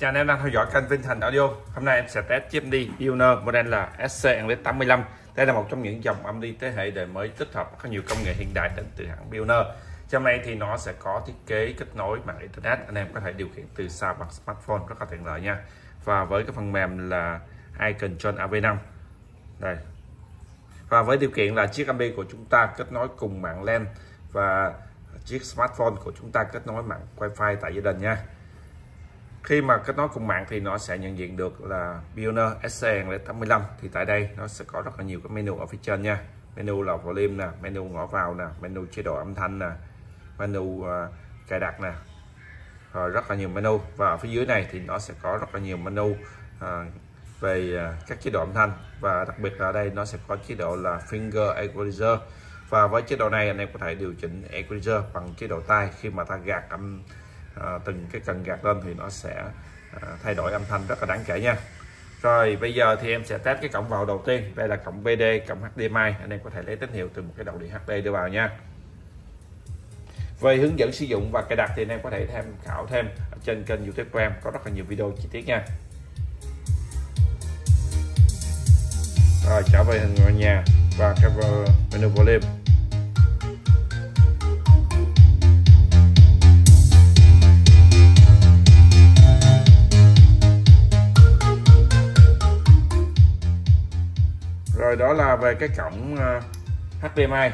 chào anh em đang theo dõi kênh Vinh Thành Audio. Hôm nay em sẽ test chiếc đi Pioneer model là SC-85. Đây là một trong những dòng âm đi thế hệ đời mới tích hợp có nhiều công nghệ hiện đại đến từ hãng Pioneer Trong này thì nó sẽ có thiết kế kết nối mạng Internet. Anh em có thể điều khiển từ xa bằng smartphone rất là tiện lợi nha. Và với cái phần mềm là iControl AV5 Đây. Và với điều kiện là chiếc âm đi của chúng ta kết nối cùng mạng LAN Và chiếc smartphone của chúng ta kết nối mạng Wi-Fi tại gia đình nha khi mà kết nối cùng mạng thì nó sẽ nhận diện được là Pioneer SC85 thì tại đây nó sẽ có rất là nhiều cái menu ở phía trên nha. Menu là volume nè menu ngõ vào nè menu chế độ âm thanh nè menu uh, cài đặt nè. Rồi rất là nhiều menu. Và ở phía dưới này thì nó sẽ có rất là nhiều menu uh, về uh, các chế độ âm thanh. Và đặc biệt là ở đây nó sẽ có chế độ là finger equalizer. Và với chế độ này anh em có thể điều chỉnh equalizer bằng chế độ tay khi mà ta gạt âm à, từng cái cần gạt lên thì nó sẽ à, thay đổi âm thanh rất là đáng kể nha. Rồi bây giờ thì em sẽ test cái cổng vào đầu tiên. Đây là cổng VD cổng HDMI anh em có thể lấy tín hiệu từ một cái đầu điện HD đưa vào nha. Về hướng dẫn sử dụng và cài đặt thì anh em có thể tham khảo thêm trên kênh youtube của em. Có rất là nhiều video chi tiết nha. Rồi trở về hình ngôi nhà và cái menu volume. Rồi đó là về cái cổng ờ, HDMI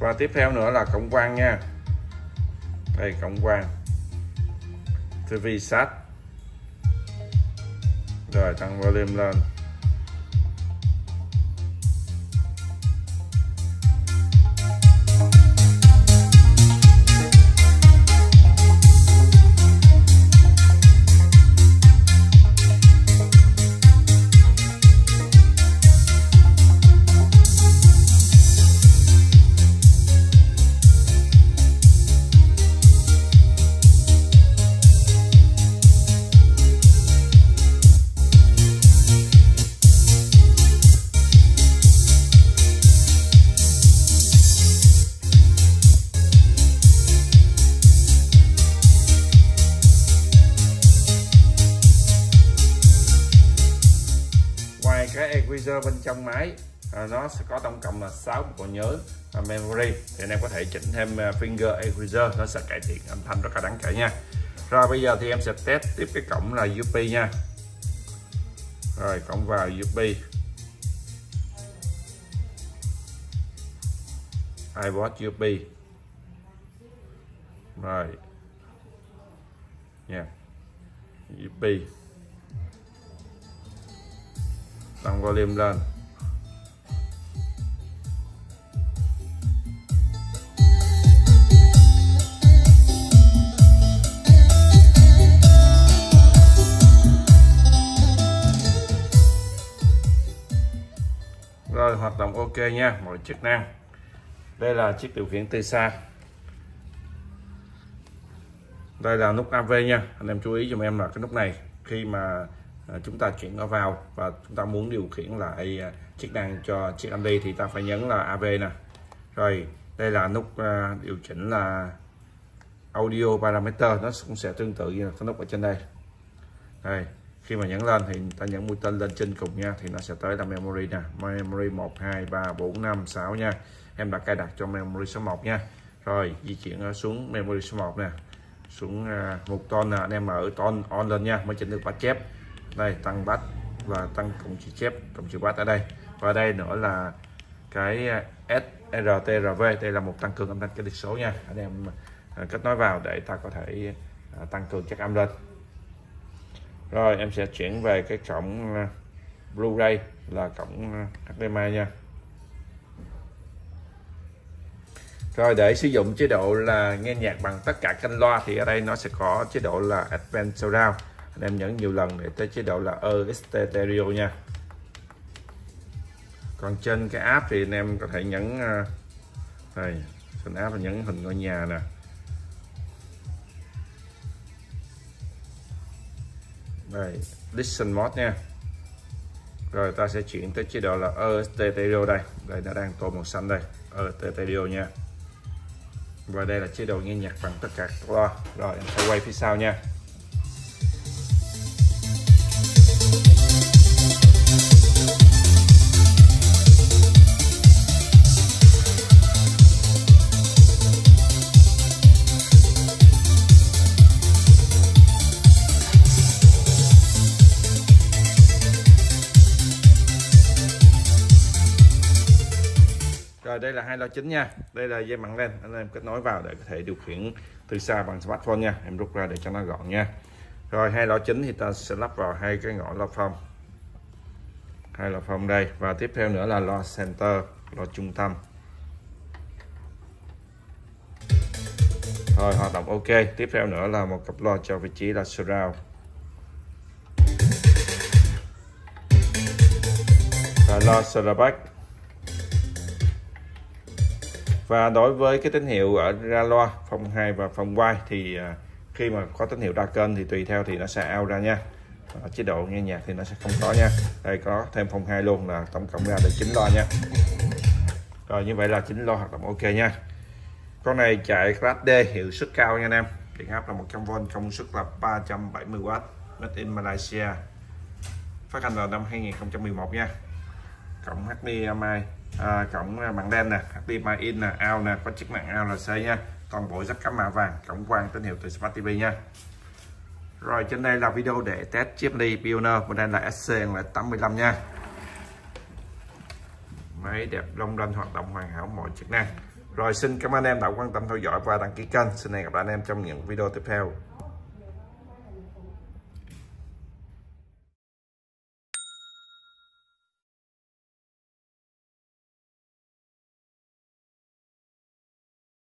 và tiếp theo nữa là cổng quang nha. Đây, cổng quang. TV sat rồi, tăng volume lên. Cái bên trong máy. À, nó sẽ có tổng cộng là 6 bộ nhớ à, memory. Thì anh em có thể chỉnh thêm à, finger equalizer nó sẽ cải thiện âm thanh rất là đáng kể nha. Rồi bây giờ thì em sẽ test tiếp cái cổng là USB nha. Rồi cổng vào USB iPod USB rồi. Nha. Yeah. USB tăng volume lên. Rồi, hoạt động ok nha, mọi chức năng. Đây là chiếc điều khiển từ xa. Đây là nút AV nha. Anh em chú ý cho em là cái nút này. Khi mà À, chúng ta chuyển nó vào và chúng ta muốn điều khiển lại à, chức năng cho chiếc âm thì ta phải nhấn là AV nè. Rồi, đây là nút à, điều chỉnh là audio parameter, nó cũng sẽ tương tự như cái nút ở trên đây. Đây, khi mà nhấn lên thì ta nhấn mũi tên lên trên cùng nha, thì nó sẽ tới là memory nè. Memory 1 2 3 4 5 6 nha. Em đã cài đặt cho memory số 1 nha. Rồi, di chuyển xuống memory số 1 nè. Xuống một ton nè. Anh em mở ton on lên nha, mới chỉnh được bắt chép đây, tăng bắt và tăng cộng chữ chép cộng chữ bắt ở đây. Và đây nữa là cái à, SRTRV đây là một tăng cường âm thanh kỹ thuật số nha. Anh em à, kết nối vào để ta có thể à, tăng cường chất âm lên. Rồi, em sẽ chuyển về cái cổng Blu-ray là cổng HDMI nha. Rồi, để sử dụng chế độ là nghe nhạc bằng tất cả kênh loa thì ở đây nó sẽ có chế độ là Advanced Surround anh em nhấn nhiều lần để tới chế độ là EST stereo nha. Còn trên cái app thì anh em có thể nhấn này đây, trên app là nhấn hình ngôi nhà nè. Đây listen mode nha. Rồi ta sẽ chuyển tới chế độ là EST stereo đây. Đây nó đang tô màu xanh đây EST stereo nha. Và đây là chế độ nghe nhạc bằng tất cả loa. Rồi, em sẽ quay phía sau nha. Rồi, đây là hai lo chính nha. Đây là dây mặn lên anh em kết nối vào để có thể điều khiển từ xa bằng smartphone nha. Em rút ra để cho nó gọn nha. Rồi, hai lo chính thì ta sẽ lắp vào hai cái ngõ loa phong. Hai loa phong đây. Và tiếp theo nữa là lo center lo trung tâm. Rồi hoạt động ok. Tiếp theo nữa là một cặp lo cho vị trí là surround. Và lo surround và đối với cái tín hiệu ở ra loa, phòng 2 và phòng quay thì à, khi mà có tín hiệu đa kênh thì tùy theo thì nó sẽ out ra nha. Ở chế độ nghe nhạc thì nó sẽ không có nha. Đây, có thêm phòng 2 luôn là tổng cộng ra được 9 loa nha. Rồi, như vậy là 9 loa hoạt động ok nha. Con này chạy class D hiệu suất cao nha anh em. Điện áp là 100V công suất là 370W made in Malaysia. Phát hành vào năm 2011 nha. Cộng HDMI à, cổng à, mạng đen nè HDMI in nè out nè có chức năng out là C nha. Toàn bộ rất cắm mạ vàng cổng quang tín hiệu từ Smart TV nha. Rồi trên đây là video để test chiếc đi Pioneer đây là SC85 nha. Máy đẹp long lanh hoạt động hoàn hảo mọi chức năng. Rồi xin cảm ơn anh em đã quan tâm theo dõi và đăng ký kênh. Xin hẹn gặp lại anh em trong những video tiếp theo.